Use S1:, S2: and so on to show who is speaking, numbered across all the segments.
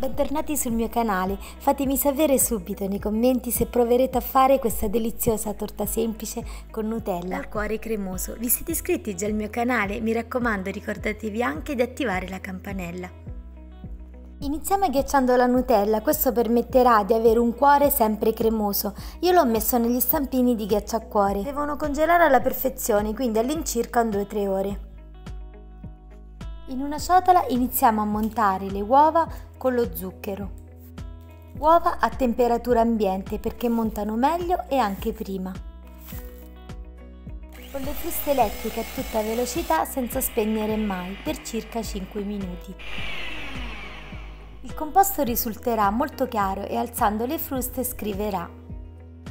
S1: Bentornati sul mio canale, fatemi sapere subito nei commenti se proverete a fare questa deliziosa torta semplice con Nutella al cuore cremoso. Vi siete iscritti già al mio canale? Mi raccomando ricordatevi anche di attivare la campanella. Iniziamo agghiacciando la Nutella, questo permetterà di avere un cuore sempre cremoso. Io l'ho messo negli stampini di ghiacciacuore. Devono congelare alla perfezione, quindi all'incirca 2-3 ore. In una ciotola iniziamo a montare le uova con lo zucchero. Uova a temperatura ambiente perché montano meglio e anche prima. Con le fruste elettriche a tutta velocità senza spegnere mai per circa 5 minuti. Il composto risulterà molto chiaro e alzando le fruste scriverà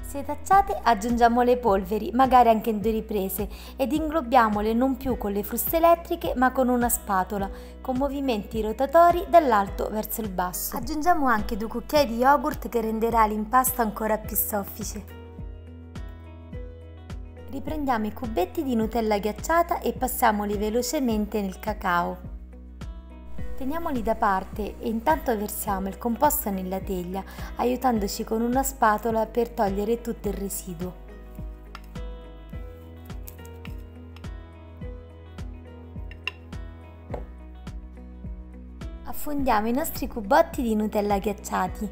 S1: se tacciate aggiungiamo le polveri, magari anche in due riprese, ed inglobiamole non più con le fruste elettriche ma con una spatola, con movimenti rotatori dall'alto verso il basso. Aggiungiamo anche due cucchiai di yogurt che renderà l'impasto ancora più soffice. Riprendiamo i cubetti di Nutella ghiacciata e passiamoli velocemente nel cacao. Teniamoli da parte e intanto versiamo il composto nella teglia, aiutandoci con una spatola per togliere tutto il residuo. Affondiamo i nostri cubotti di Nutella ghiacciati.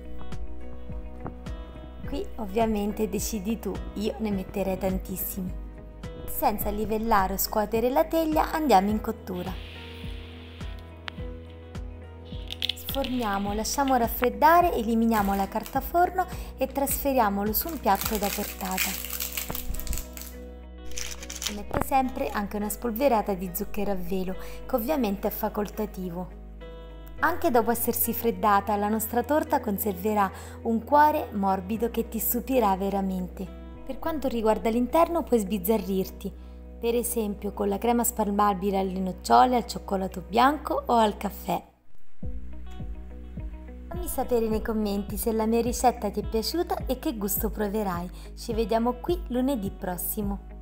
S1: Qui ovviamente decidi tu, io ne metterei tantissimi. Senza livellare o scuotere la teglia andiamo in cottura. Sforniamo, lasciamo raffreddare, eliminiamo la carta forno e trasferiamolo su un piatto da portata. Si mette sempre anche una spolverata di zucchero a velo, che ovviamente è facoltativo. Anche dopo essersi freddata, la nostra torta conserverà un cuore morbido che ti stupirà veramente. Per quanto riguarda l'interno puoi sbizzarrirti, per esempio con la crema spalmabile alle nocciole, al cioccolato bianco o al caffè. Fammi sapere nei commenti se la mia ricetta ti è piaciuta e che gusto proverai. Ci vediamo qui lunedì prossimo.